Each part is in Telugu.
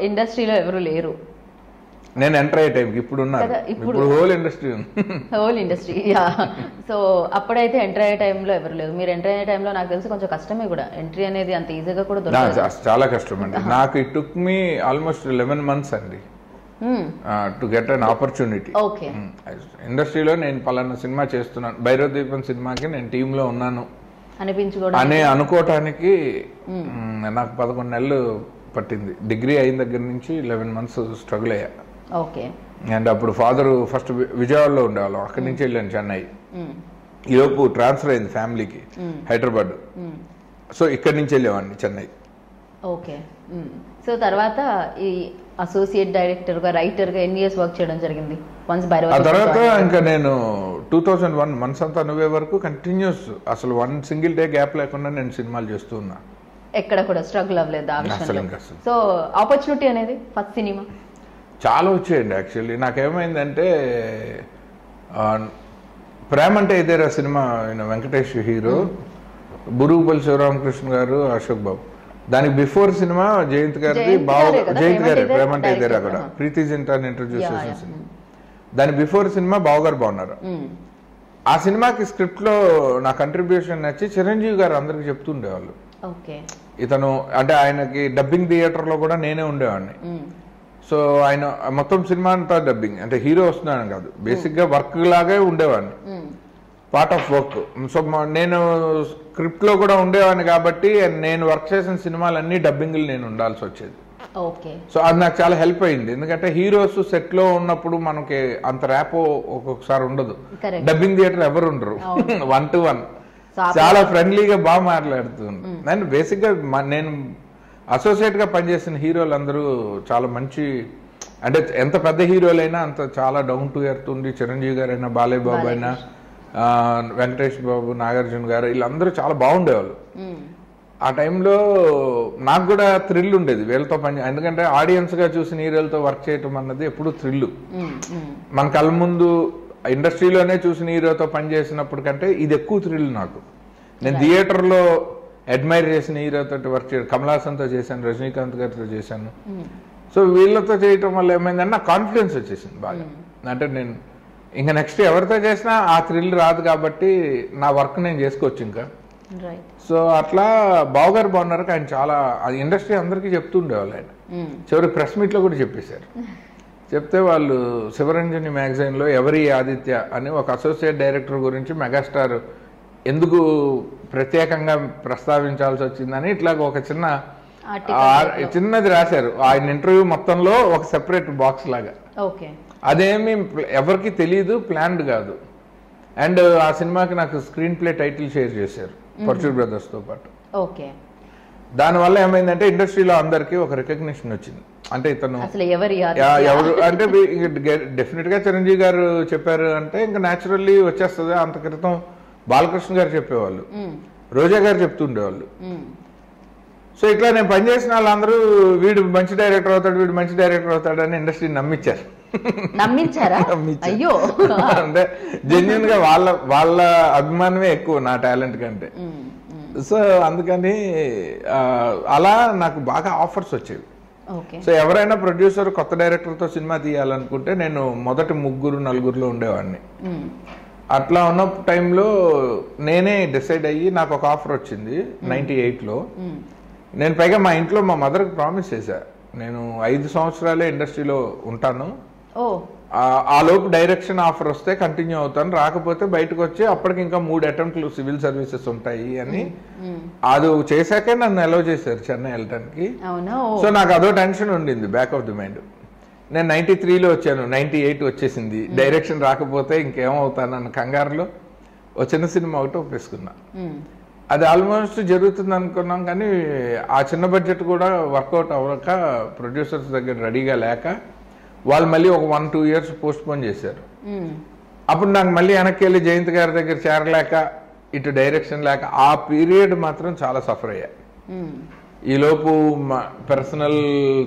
ఇండస్ట్రీలో ఎవరు లేరు. నేను ఎంటర్ అయ్యే టైంకి ఇప్పుడు. ఇప్పుడు- whole industry whole industry yeah. So అప్పుడైతే ఎంటర్ అయ్యే టైంలో ఎవరు లేరు. మీరు ఎంటర్ అయ్యే టైంలో నాకు తెలిసి కొంచెం కష్టమే కూడా. ఎంట్రీ అనేది అంత ఈజీగా కూడా దొరకదు. చాలా కష్టం అండి. నాకు it took me almost eleven months అండి. To get an opportunity okay ఇండస్ట్రీలో నేను పలానా సినిమా చేస్తున్నాను. భైరవ దీపం సినిమాకి నేను టీంలో ఉన్నాను. అనిపించుకోవడం అని అనుకోవటానికి మ్, నాకు పదకొండు నెలలు పట్టింది. డిగ్రీ అయిన దగ్గర నుంచి లెవెన్ మంత్స్ స్ట్రగుల్ అయ్యా. ఓకే. అండ్ అప్పుడు ఫాదర్ ఫస్ట్ విజయవాడలో ఉండేవాళ్ళం. అక్కడి నుంచి వెళ్ళాను చెన్నై. ఈలోపు ట్రాన్స్ఫర్ అయింది ఫ్యామిలీకి. హైదరాబాద్. సో ఇక్కడి నుంచి వెళ్ళేవాడిని చెన్నై. ఓకే. సో తర్వాత ఈ అసోసియేట్ డైరెక్టర్గా రైటర్గా ఎన్ని ఇయర్స్ వర్క్ చేయడం జరిగింది? వన్స్ ఆ తర్వాత ఇంకా నేను టూ థౌజండ్ వన్ మంత్స్ అంతా నువ్వే వరకు కంటిన్యూస్ అసలు వన్ సింగిల్ డే గ్యాప్ లేకుండా నేను సినిమాలు చేస్తూ ఉన్నా. ఎక్కడ కూడా స్ట్రగుల్ అవ్వలేదు ఆ విషయంలో. సో ఆపర్చునిటీ అనేది ఫస్ట్ సినిమా చాలా వచ్చేయండి యాక్చువల్లీ నాకేమైందంటే ప్రేమ అంటే ఇదేరా సినిమా వెంకటేష్ హీరో బురుగుపల్లి శివరామకృష్ణ గారు అశోక్ బాబు. దానికి బిఫోర్ సినిమా జయంత్ గారిది బావ జయంత్ గారే ప్రేమ అంటే ఇదేరా కూడా. Director. ప్రీతి జింటాన్ని ఇంట్రడ్యూస్ చేసిన. సినిమా. దాని బిఫోర్ సినిమా బావగారు బాగున్నారు ఆ సినిమాకి స్క్రిప్ట్లో నా కంట్రిబ్యూషన్ నచ్చి చిరంజీవి గారు అందరికి చెప్తుండేవాళ్ళు. ఓకే ఇతను అంటే ఆయనకి డబ్బింగ్ థియేటర్లో కూడా నేనే ఉండేవాడిని. సో ఆయన మొత్తం సినిమా అంతా డబ్బింగ్ అంటే హీరో వస్తున్నాను కాదు. బేసిక్గా వర్క్ లాగే ఉండేవాడిని. పార్ట్ ఆఫ్ వర్క్ సో నేను స్క్రిప్ట్లో కూడా ఉండేవాడిని కాబట్టి నేను వర్క్ చేసిన సినిమాలన్నీ డబ్బింగ్లు నేను ఉండాల్సి వచ్చేది. సో అది నాకు చాలా హెల్ప్ అయింది. ఎందుకంటే హీరోస్ సెట్లో ఉన్నప్పుడు మనకి అంత ర్యాపో ఒక్కొక్కసారి ఉండదు. డబ్బింగ్ థియేటర్ ఎవరు ఉండరు. వన్ టు వన్ చాలా ఫ్రెండ్లీగా బాగా మాట్లాడుతుంది. అండ్ బేసిక్గా మ- నేను అసోసియేట్గా పనిచేసిన హీరోలందరూ చాలా మంచి అంటే ఎంత పెద్ద హీరోలైనా అంత చాలా డౌన్ టు ఎర్త్ ఉంది చిరంజీవి గారైనా బాలయ్య బాబు అయినా వెంకటేష్ బాబు నాగార్జున గారు వీళ్ళందరూ చాలా బాగుండేవాళ్ళు. ఆ టైంలో నాకు కూడా థ్రిల్ ఉండేది వీళ్ళతో పని ఎందుకంటే ఆడియన్స్గా చూసిన హీరోలతో వర్క్ చేయటం అన్నది ఎప్పుడు థ్రిల్ మన కళ్ళ ముందు ఇండస్ట్రీలోనే చూసిన హీరోతో పనిచేసినప్పుడు కంటే ఇది ఎక్కువ థ్రిల్ నాకు. నేను థియేటర్లో అడ్మైర్ చేసిన హీరోతో వర్క్ చేయడం కమల్ హాసన్తో చేశాను రజనీకాంత్ గారితో చేశాను. సో వీళ్ళతో చేయటం వల్ల ఏమైందంటే కాన్ఫిడెన్స్ వచ్చేసింది బాగా. అంటే నేను ఇంకా నెక్స్ట్ ఎవరితో చేసినా ఆ థ్రిల్ రాదు కాబట్టి నా వర్క్ నేను చేసుకోవచ్చు ఇంకా. సో అట్లా బావగారు బాగున్నారు ఆయన చాలా ఇండస్ట్రీ అందరికీ చెప్తుండేవాళ్ళు ఆయన. చివరి ప్రెస్ మీట్లో కూడా చెప్పేశారు. చెప్తే వాళ్ళు శివరంజని మ్యాగజైన్లో ఎవరి ఆదిత్య అని ఒక అసోసియేట్ డైరెక్టర్ గురించి మెగాస్టార్ ఎందుకు ప్రత్యేకంగా ప్రస్తావించాల్సి వచ్చిందని ఇట్లా ఒక చిన్న చిన్నది రాశారు. ఆయన ఇంటర్వ్యూ మొత్తంలో ఒక సెపరేట్ బాక్స్ లాగా. ఓకే. అదేమి ఎవరికి తెలియదు ప్లాన్డ్ కాదు. అండ్ ఆ సినిమాకి నాకు స్క్రీన్ ప్లే టైటిల్ షేర్ చేశారు పర్చూర్ బ్రదర్స్తో పాటు. ఓకే. దానివల్ల ఏమైందంటే ఇండస్ట్రీలో అందరికీ ఒక రికగ్నిషన్ వచ్చింది. అంటే ఇతను ఎవరి అంటే డెఫినెట్గా చిరంజీవి గారు చెప్పారు అంటే ఇంకా న్యాచురల్లీ వచ్చేస్తుంది. అంత క్రితం బాలకృష్ణ గారు చెప్పేవాళ్ళు. రోజా గారు చెప్తుండేవాళ్ళు. సో ఇట్లా నేను పనిచేసిన వాళ్ళందరూ వీడు మంచి డైరెక్టర్ అవుతాడు వీడు మంచి డైరెక్టర్ అవుతాడు అని ఇండస్ట్రీ నమ్మించారు. అయ్యో. అంటే జెన్యున్గా వాళ్ళ వాళ్ళ అభిమానమే ఎక్కువ నా టాలెంట్ కంటే. సో అందుకని అలా నాకు బాగా ఆఫర్స్ వచ్చేవి. సో ఎవరైనా ప్రొడ్యూసర్ కొత్త డైరెక్టర్తో సినిమా తీయాలనుకుంటే నేను మొదటి ముగ్గురు నలుగురులో ఉండేవాడిని. అట్లా ఉన్న టైంలో నేనే డిసైడ్ అయ్యి నాకు ఒక ఆఫర్ వచ్చింది నైన్టీ ఎయిట్లో. నేను పైగా మా ఇంట్లో మా మదర్కి ప్రామిస్ చేశా. నేను ఐదు సంవత్సరాలే ఇండస్ట్రీలో ఉంటాను. ఆ- లోపు డైరెక్షన్ ఆఫర్ వస్తే కంటిన్యూ అవుతాను. రాకపోతే బయటకు వచ్చి అప్పటికి ఇంకా మూడు అటెంప్ట్లు సివిల్ సర్వీసెస్ ఉంటాయి అని అది చేశాకే నన్ను అలౌ చేశారు చెన్నై వెళ్ళటానికి. సో నాకు అదో టెన్షన్ ఉండింది బ్యాక్ ఆఫ్ ది మైండ్ నేను నైన్టీ త్రీలో వచ్చాను నైన్టీ ఎయిట్ వచ్చేసింది డైరెక్షన్ రాకపోతే ఇంకేమవుతానన్న కంగారులో ఓ చిన్న సినిమా ఒకటి ఒప్పేసుకున్నా. అది ఆల్మోస్ట్ జరుగుతుంది అనుకున్నాం కానీ ఆ చిన్న బడ్జెట్ కూడా వర్కౌట్ అవ్వక ప్రొడ్యూసర్స్ దగ్గర రెడీగా లేక వాళ్ళు మళ్ళీ ఒక one two years postpone చేశారు. అప్పుడు నాకు మళ్ళీ వెనక్కి వెళ్ళి జయంత్ గారి దగ్గర చేరలేక ఇటు డైరెక్షన్ లేక ఆ పీరియడ్ మాత్రం చాలా సఫర్ అయ్యా. ఈలోపు పర్సనల్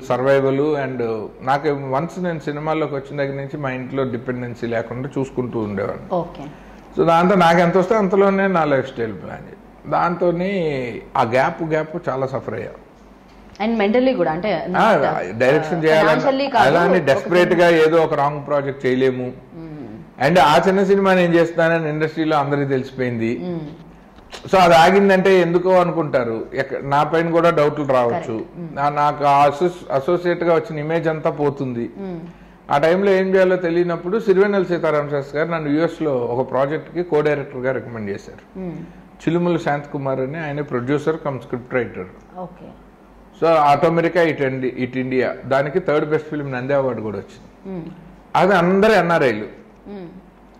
సర్వైవల్ అండ్ నాకు వన్స్ నేను సినిమాల్లోకి వచ్చిన దగ్గర నుంచి మా ఇంట్లో డిపెండెన్సీ లేకుండా చూసుకుంటూ ఉండేవాడిని. సో దాంతో నాకు ఎంత వస్తే అంతలోనే నా లైఫ్ స్టైల్ ప్లాన్ దాంతో ఆ గ్యాప్ గ్యాప్ చాలా సఫర్ అయ్యా. అండ్ మెంటల్లీ కూడా అంటే డైరెక్షన్ financially చేయాలని కాదు, అలానే ఒక డెస్పరేట్గా ఏదో ఒక రాంగ్ ప్రాజెక్ట్ చేయలేము. అండ్ ఆ చిన్న సినిమా నేను చేస్తానని ఇండస్ట్రీలో అందరికీ తెలిసిపోయింది. సో అది ఆగిందంటే ఎందుకో అనుకుంటారు. నా పైన కూడా డౌట్లు రావచ్చు. నా- నాకు అసోసియేట్గా వచ్చిన ఇమేజ్ అంతా పోతుంది. ఆ టైంలో ఏం చేయాలో తెలియనప్పుడు సిరివెన్నెల సీతారామ శాస్త్రి గారు నన్ను యుఎస్లో ఒక ప్రాజెక్ట్కి కో డైరెక్టర్గా రికమెండ్ చేశారు. చిలుముల శాంత్ కుమార్ అని ఆయన producer cum script writer so ఆటోమెరికా it ఇండి ఇట్ ఇండియా. దానికి third best film Nandi award కూడా వచ్చింది. అది అందరు ఎన్ఆర్ఐలు.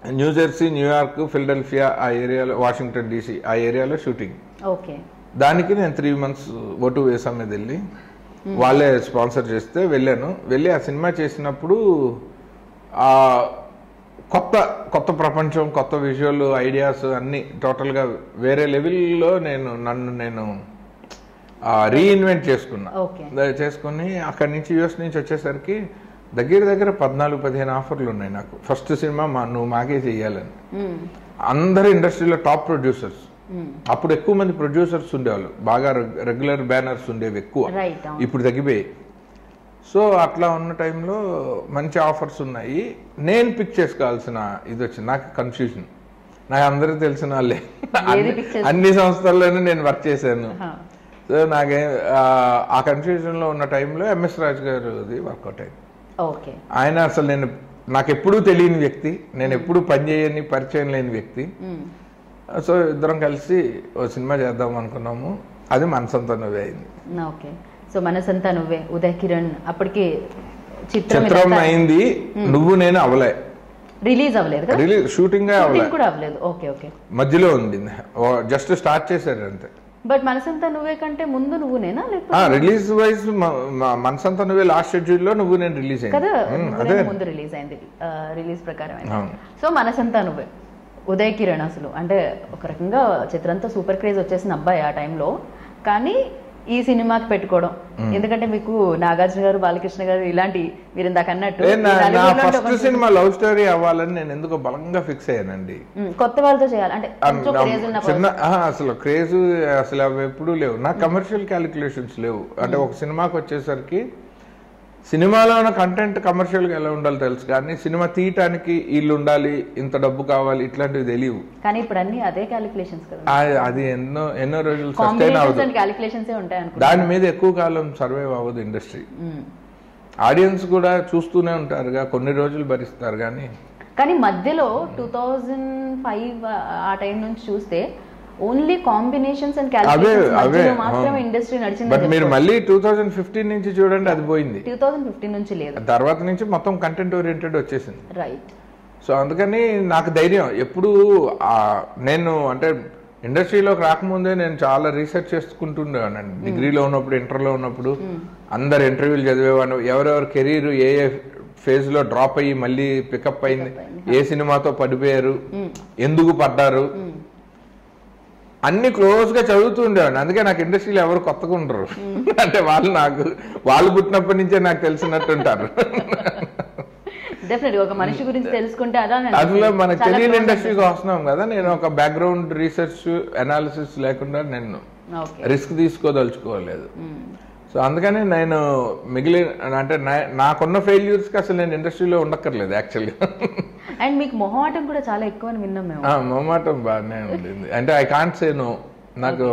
న్యూజెర్సీ న్యూయార్క్ ఫిలడెల్ఫియా ఆ ఏరియాలో వాషింగ్టన్ డీసీ ఆ ఏరియాలో షూటింగ్. ఓకే. దానికి నేను త్రీ మంత్స్ ఓటు వేసా మీద వెళ్ళి. వాళ్ళే స్పాన్సర్ చేస్తే వెళ్ళాను. వెళ్ళి ఆ సినిమా చేసినప్పుడు ఆ కొత్త కొత్త ప్రపంచం కొత్త విజువల్ ఐడియాస్ అన్ని టోటల్గా వేరే లెవెల్లో నేను నన్ను నేను రీఇన్వెంట్ చేసుకున్నా. చేసుకుని అక్కడి నుంచి యూఎస్ నుంచి వచ్చేసరికి దగ్గర దగ్గర పద్నాలుగు పదిహేను ఆఫర్లు ఉన్నాయి నాకు. ఫస్ట్ సినిమా మా నువ్వు మాకే చెయ్యాలని. అందరు ఇండస్ట్రీలో టాప్ ప్రొడ్యూసర్స్. అప్పుడు ఎక్కువ మంది ప్రొడ్యూసర్స్ ఉండేవాళ్ళు. బాగా రెగ్యులర్ బ్యానర్స్ ఉండేవి ఎక్కువ. ఇప్పుడు తగ్గిపోయాయి. సో అట్లా ఉన్న టైంలో మంచి ఆఫర్స్ ఉన్నాయి. నేను పిక్ చేసుకోవాల్సిన ఇది వచ్చింది. నాకు కన్ఫ్యూజన్ నాకు అందరికీ తెలిసిన వాళ్ళే. అన్ని- సంస్థల్లోనూ నేను వర్క్ చేశాను. సో నాకే ఆ, కన్ఫ్యూజన్లో ఉన్న టైంలో ఎంఎస్ రాజు గారుది వర్కౌట్ అయింది. ఓకే. ఆయన అసలు నేను నాకు ఎప్పుడూ తెలియని వ్యక్తి నేను ఎప్పుడూ పనిచేయని పరిచయం లేని వ్యక్తి. సో ఇద్దరం కలిసి ఓ సినిమా చేద్దాం అనుకున్నాము. అది మనసంతా నువ్వే అయింది. ఓకే. సో మనసంతా నువ్వే. ఉదయ్ కిరణ్ అప్పటికి చిత్రం అయింది. నువ్వు నేను అవలే. రిలీజ్ అవ్వలేదు రిలీజ్ షూటింగ్ కూడా అవ్వలేదు. Okay okay. మధ్యలో ఉండింది. జస్ట్ స్టార్ట్ చేశారు అంతే. బట్ మనసంతా నువ్వే కంటే ముందు నువ్వు నేనా లేకపోతే రిలీజ్ వైజ్ మనసంతా నువ్వే లాస్ట్ షెడ్యూల్లో నువ్వు నేను రిలీజ్ కదా అయింది నేను ముందు రిలీజ్ అయింది. రిలీజ్ ప్రకారం సో మనసంతా నువ్వే. ఉదయ్ కిరణ్ అసలు. అంటే ఒక రకంగా చిత్రంతో సూపర్ క్రేజ్ వచ్చేసిన అబ్బాయి ఆ టైంలో కానీ ఈ సినిమాకి పెట్టుకోవడం. ఎందుకంటే మీకు నాగార్జున గారు బాలకృష్ణ గారు ఇలాంటి మీరు ఇందాక అన్నట్టు ఫస్ట్ సినిమా లవ్ స్టోరీ అవ్వాలని నేను ఎందుకో బలంగా ఫిక్స్ అయ్యానండి. కొత్త వాళ్ళతో చేయాలి. అంటే చిన్న అసలు క్రేజ్ అసలు అవి ఎప్పుడూ లేవు. నా కమర్షియల్ క్యాలిక్యులేషన్స్ లేవు. అంటే ఒక సినిమాకి వచ్చేసరికి సినిమాలో ఉన్న కంటెంట్ కమర్షియల్గా ఎలా ఉండాలో తెలుసు కానీ సినిమా తీయటానికి వీళ్ళు ఉండాలి ఇంత డబ్బు కావాలి ఇట్లాంటివి తెలియవు. కానీ ఇప్పుడు అన్ని అదే క్యాలిక్యులేషన్స్ కదా. అది ఎన్నో ఎన్నో రోజులు సస్టైన్ అవ్వదు. క్యాలిక్యులేషన్స్ ఉంటాయి దాని మీద ఎక్కువ కాలం సర్వైవ్ అవ్వదు ఇండస్ట్రీ ఆడియన్స్ కూడా చూస్తూనే ఉంటారుగా కొన్ని రోజులు భరిస్తారు కానీ. కానీ మధ్యలో టూ థౌజండ్ ఫైవ్ ఆ టైం నుంచి చూస్తే ఓన్లీ కాంబినేషన్స్ అండ్ క్యాలిక్యులేషన్స్ మాత్రమే ఇండస్ట్రీ బట్ నడిచింది మీరు మళ్ళీ టూ థౌజండ్ ఫిఫ్టీన్ నుంచి చూడండి అది పోయింది. టూ థౌజండ్ ఫిఫ్టీన్ నుంచి లేదు. తర్వాత నుంచి మొత్తం కంటెంట్ ఓరియంటెడ్ వచ్చేసింది. రైట్ సో అందుకని నాకు ధైర్యం. ఎప్పుడు ఆ, నేను అంటే ఇండస్ట్రీలోకి రాకముందే నేను చాలా రీసెర్చ్ చేసుకుంటుండేవాడిని. డిగ్రీలో ఉన్నప్పుడు ఇంటర్లో ఉన్నప్పుడు అందరు ఇంటర్వ్యూలు చదివేవాడిని. ఎవరెవరి కెరీర్ ఏ ఏ ఫేజ్లో డ్రాప్ అయ్యి మళ్ళీ పికప్ అయింది. ఏ సినిమాతో పడిపోయారు? ఎందుకు పడ్డారు? అన్ని క్లోజ్గా చదువుతూ ఉండేవాడిని అందుకే నాకు ఇండస్ట్రీలో ఎవరు కొత్తగా ఉండరు. అంటే వాళ్ళు నాకు వాళ్ళు పుట్టినప్పటి నుంచే నాకు తెలిసినట్టుంటారు. డెఫినెట్ ఒక మనిషి గురించి తెలుసుకుంటే అదా అందులో మనకు తెలియని ఇండస్ట్రీకి వస్తున్నాం కదా. నేను ఒక బ్యాక్గ్రౌండ్ రీసెర్చ్ అనాలిసిస్ లేకుండా నేను రిస్క్ తీసుకోదలుచుకోలేదు. సో అందుకని నేను మిగిలిన అంటే నాకున్న failures కి అసలు నేను ఇండస్ట్రీలో ఉండక్కర్లేదు యాక్చువల్గా అండ్ మీకు మొహమాటం కూడా చాలా ఎక్కువ అని విన్నాం మేము. మొమాటం బాగానే ఉండింది. అంటే ఐ కాంట్ సే నో నాకు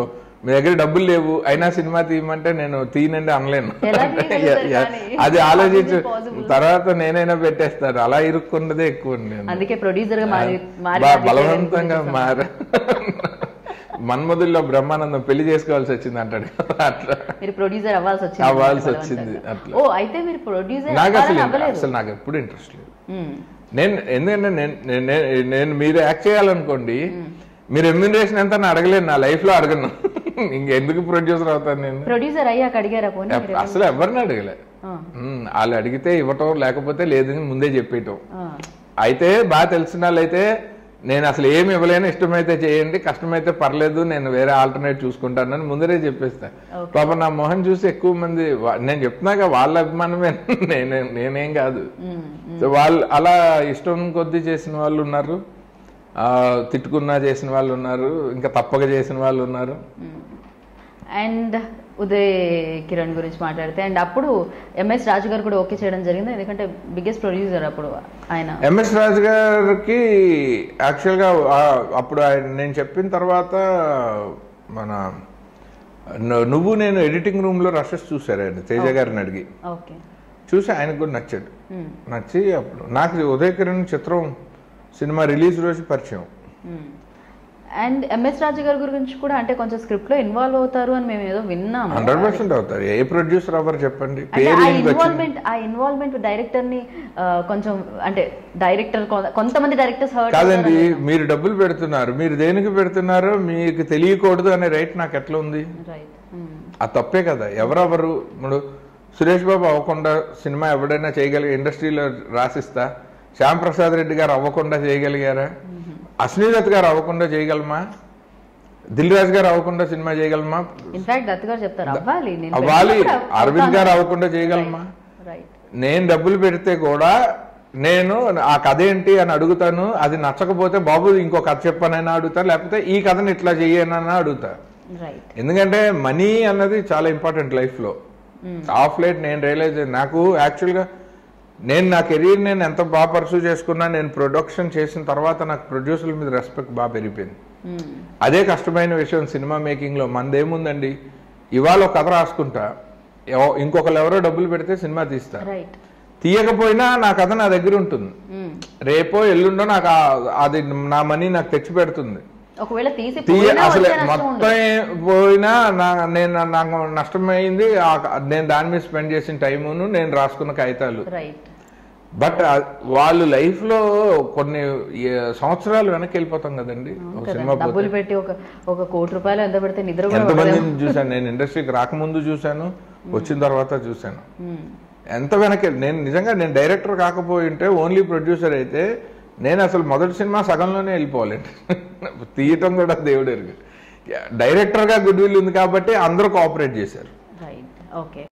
మీ దగ్గర డబ్బులు లేవు అయినా సినిమా తీయమంటే నేను తీయనండి అనలేను? అది ఆలోచించు? తర్వాత నేనైనా పెట్టేస్తాను. అలా ఇరుక్కున్నదే ఎక్కువ అందుకే ప్రొడ్యూసర్ బలవంతంగా మార మన్మధుల్లో బ్రహ్మానందం పెళ్ళి చేసుకోవాల్సి వచ్చింది అంటాడు అట్లా మీరు ప్రొడ్యూసర్ అవ్వాల్సి వచ్చింది అవ్వాల్సి. వచ్చింది, అట్లా. ఓ అయితే మీరు ప్రొడ్యూసర్ నాకు అసలు అసలు నాకు ఎప్పుడు ఇంట్రెస్ట్ లేదు. నేను ఎందుకంటే నేను నేను- మీరు యాక్ట్ చేయాలనుకోండి మీరు రెమ్యూనరేషన్ ఎంత అని అడగలేను నా లైఫ్లో అడగను ఇంకెందుకు ప్రొడ్యూసర్ అవుతాను నేను ప్రొడ్యూసర్ అయ్యాక అడిగారా? అసలు ఎవరిని అడగలే వాళ్ళు అడిగితే ఇవ్వటం లేకపోతే లేదని ముందే చెప్పేయటం. అయితే బాగా తెలిసిన వాళ్ళైతే నేను అసలు ఏమి ఇవ్వలేను ఇష్టమైతే చేయండి కష్టమైతే పర్లేదు నేను వేరే ఆల్టర్నేట్ చూసుకుంటానని ముందరే చెప్పేస్తా. పాప నా మొహం చూసి ఎక్కువ మంది నేను చెప్తున్నాక వాళ్ళ అభిమానమే నేనే నేనేం కాదు. సో వాళ్ళు అలా ఇష్టం కొద్దీ చేసిన వాళ్ళు ఉన్నారు. తిట్టుకున్నా చేసిన వాళ్ళు ఉన్నారు ఇంకా తప్పక చేసిన వాళ్ళు ఉన్నారు. అండ్ ఉదయ్ కిరణ్ గురించి మాట్లాడితే అండ్ అప్పుడు ఎంఎస్ రాజు గారు కూడా ఓకే చేయడం జరిగింది ఎందుకంటే బిగ్గెస్ట్ ప్రొడ్యూసర్ అప్పుడు ఆయన. ఎంఎస్ రాజు గారికి యాక్చువల్గా అప్పుడు ఆయన నేను చెప్పిన తర్వాత మన నువ్వు నేను ఎడిటింగ్ రూమ్లో రషెస్ చూశారు ఆయన తేజ గారిని అడిగి. ఓకే. చూసి ఆయనకు కూడా నచ్చాడు. నచ్చి అప్పుడు నాకు ఉదయ్ కిరణ్ చిత్రం సినిమా రిలీజ్ రోజు పరిచయం. అండ్ ఎంఎస్ రాజు గారి గురించి కూడా అంటే కొంచెం స్క్రిప్ట్లో ఇన్వాల్వ్ అవుతారు అని మేము ఏదో విన్నాము. హండ్రెడ్ పర్సెంట్ అవుతారు. ఏ ప్రొడ్యూసర్ ఎవరు చెప్పండి. ఆ ఇన్వాల్వ్మెంట్ ఆ ఇన్వాల్వ్మెంట్ డైరెక్టర్ని కొంచెం అంటే డైరెక్టర్ కొంతమంది డైరెక్టర్స్ కాదండి మీరు డబ్బులు పెడుతున్నారు. మీరు దేనికి పెడుతున్నారో మీకు తెలియకూడదు అనే రైట్ నాకు ఎట్లా ఉంది? రైట్ ఆ తప్పే కదా. ఎవరెవరు? ఇప్పుడు సురేష్ బాబు అవ్వకుండా సినిమా ఎవడైనా చేయగలిగే ఇండస్ట్రీలో రాసిస్తా. శ్యామ్ ప్రసాద్ రెడ్డి గారు అవ్వకుండా చేయగలిగారా? అశ్నీదత్ గారు అవ్వకుండా చేయగలమా? దిల్ రాజు గారు అవ్వకుండా సినిమా చేయగలమా? ఇన్ఫాక్ట్ దత్ గారు చెప్తారు అవ్వాలి. అరవింద్ గారు. అవ్వకుండా చేయగలమా? నేను డబ్బులు పెడితే కూడా నేను ఆ కథ ఏంటి అని అడుగుతాను అది నచ్చకపోతే బాబు ఇంకో కథ చెప్పనైనా అడుగుతా లేకపోతే ఈ కథని ఇట్లా చెయ్యనన్నా అడుగుతా ఎందుకంటే మనీ అన్నది చాలా ఇంపార్టెంట్ లైఫ్లో ఆఫ్ లైట్ నేను రియలైజ్ నాకు యాక్చువల్గా నేను నా కెరీర్ నేను ఎంత బాగా పర్సూ చేసుకున్నా నేను ప్రొడక్షన్ చేసిన తర్వాత నాకు ప్రొడ్యూసర్ల మీద రెస్పెక్ట్ బాగా పెరిగిపోయింది. అదే కష్టమైన విషయం సినిమా మేకింగ్లో మనదేముందండి ఇవాళ ఒక కథ రాసుకుంటా. ఇంకొకరు ఎవరో డబ్బులు పెడితే సినిమా తీస్తా. రైట్ తీయకపోయినా నా కథ నా దగ్గర ఉంటుంది. రేపో ఎల్లుండో నాకు అది నా మనీ నాకు తెచ్చి పెడుతుంది. ఒకవేళ తీసి అసలు మొత్తం పోయినా నా నేను నాకు నష్టమైంది నేను దాని మీద స్పెండ్ చేసిన టైమును నేను రాసుకున్న కాగితాలు. బట్ వాళ్ళు లైఫ్లో కొన్ని సంవత్సరాలు వెనక్కి వెళ్ళిపోతాం కదండి. సినిమా డబ్బులు పెట్టి ఒక ఒక కోటి రూపాయలు ఎంత పెడితే నిద్ర. ఎంతమందిని చూశాను? నేను ఇండస్ట్రీకి రాకముందు చూశాను వచ్చిన తర్వాత చూశాను. ఎంత వెనక్కి నేను నిజంగా నేను డైరెక్టర్ కాకపోయి ఉంటే ఓన్లీ ప్రొడ్యూసర్ అయితే నేను అసలు మొదటి సినిమా సగంలోనే వెళ్ళిపోవాలండి తీయటం కూడా దేవుడు ఎరుగు డైరెక్టర్గా గుడ్ విల్ ఉంది కాబట్టి అందరూ కోఆపరేట్ చేశారు. ఓకే.